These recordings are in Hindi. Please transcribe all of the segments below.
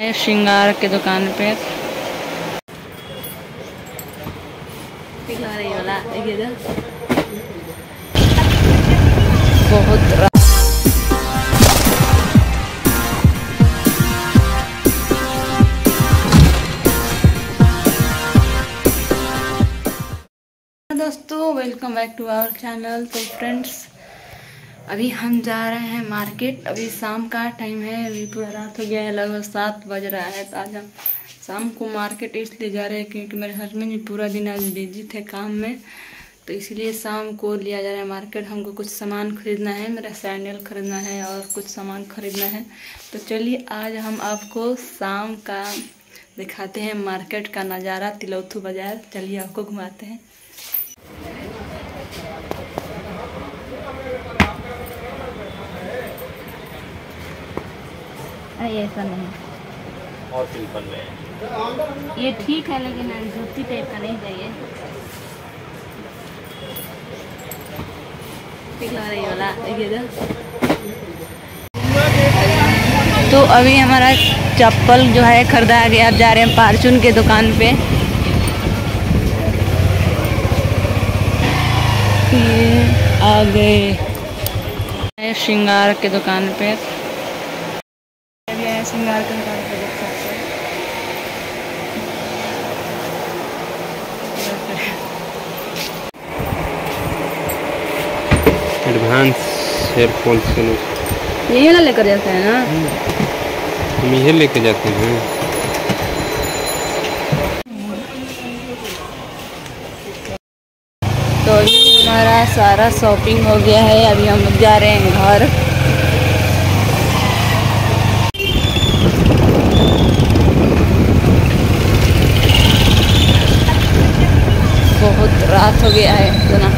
है श्रृंगार के दुकान पे। बहुत दोस्तों welcome back to our channel तो फ्रेंड्स अभी हम जा रहे हैं मार्केट। अभी शाम का टाइम है, अभी पूरा रात हो गया है, लगभग सात बज रहा है तो आज हम शाम को मार्केट इसलिए जा रहे हैं क्योंकि मेरे हस्बैंड भी पूरा दिन आज बिज़ी थे काम में तो इसलिए शाम को लिया जा रहा है मार्केट। हमको कुछ सामान खरीदना है, मेरा सैंडल खरीदना है और कुछ सामान खरीदना है। तो चलिए, आज हम आपको शाम का दिखाते हैं मार्केट का नज़ारा, तिलौथू बाज़ार। चलिए आपको घुमाते हैं। ऐसा नहीं। और सिंपल में। ये ठीक है लेकिन जूती टाइप का नहीं चाहिए। तो तो अभी हमारा चप्पल जो है खरीदा गया। अब जा रहे हैं पार्चून के दुकान पे। ये आ गए। श्रृंगार के दुकान पे अभी आए श्रृंगार के दुकान पे। देख सकते हैं एडवांस हेयर फॉल सोल्यूशन यही वाला लेकर जाते हैं ना? हम यही लेके जाते हैं। तो अभी हमारा सारा शॉपिंग हो गया है, अभी हम जा रहे हैं घर। बहुत रात हो गया है, इतना।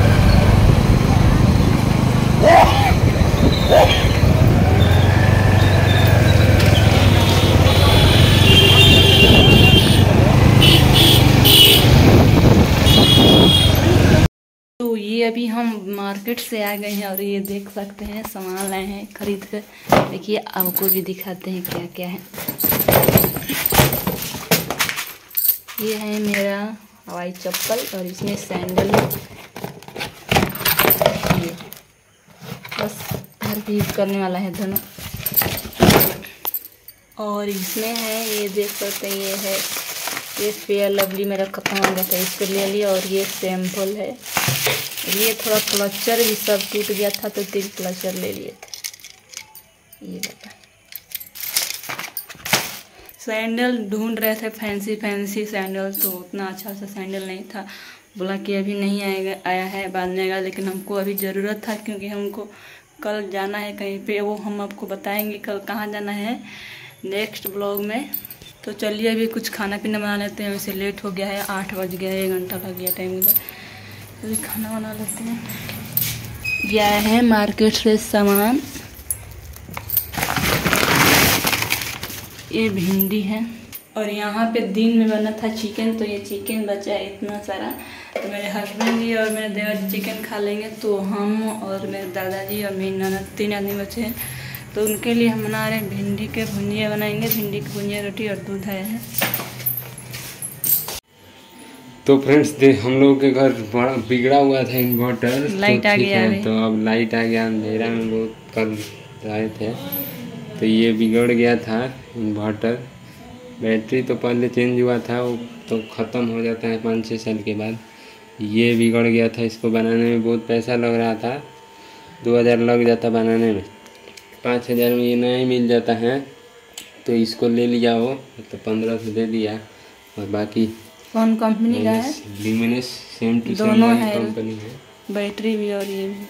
ये अभी हम मार्केट से आ गए हैं और ये देख सकते हैं, सामान लाए हैं खरीद कर। देखिए, आपको भी दिखाते हैं क्या क्या है। ये है मेरा हवाई चप्पल और इसमें सैंडल। बस पे यूज़ करने वाला है दोनों। और इसमें है, ये देख सकते हैं, ये है। ये फेयर लवली मेरा खत्म हो गया था इसको ले लिया और ये सैंपल है। ये थोड़ा क्लचर भी सब टूट गया था तो तीन क्लचर ले लिए थे। ये बता सैंडल ढूंढ रहे थे फैंसी फैंसी सैंडल तो उतना अच्छा सा सैंडल नहीं था। बोला कि अभी नहीं आएगा, आया है, बाद में आएगा, लेकिन हमको अभी ज़रूरत था क्योंकि हमको कल जाना है कहीं पे, वो हम आपको बताएँगे कल कहाँ जाना है नेक्स्ट ब्लॉग में। तो चलिए अभी कुछ खाना पीना बना लेते हैं, वैसे लेट हो गया है, आठ बज गया है, एक घंटा लग गया टाइम इधर। अभी खाना बना लेते हैं। गया है मार्केट से सामान। ये भिंडी है। और यहाँ पे दिन में बना था चिकन तो ये चिकन बचा है इतना सारा। तो मेरे हस्बैंड जी और मेरे देवर जी चिकन खा लेंगे तो हम और मेरे दादाजी और मेरी ननद, तीन आदमी बचे हैं। तो उनके लिए हम बना रहे भिंडी के भुंजिया, बनाएँगे। भिंडी की भुंजिया, रोटी और दूध है। तो फ्रेंड्स दे हम लोग के घर बड़ा बिगड़ा हुआ था इन्वर्टर लाइट आ गया। तो अब लाइट आ गया अंधेरा में बहुत कल आए थे तो ये बिगड़ गया था इन्वर्टर बैटरी तो पहले चेंज हुआ था वो तो ख़त्म हो जाता है पाँच छः साल के बाद। ये बिगड़ गया था इसको बनाने में बहुत पैसा लग रहा था। दो हज़ार लग जाता बनाने में। पाँच हज़ार में ये नया ही मिल जाता है। तो इसको ले लिया वो तो पंद्रह सौ दे दिया। और बाकी कौन कंपनी का है? ल्यूमिनस सेम टू सेम दोनों है। कंपनी है। बैटरी भी और ये भी।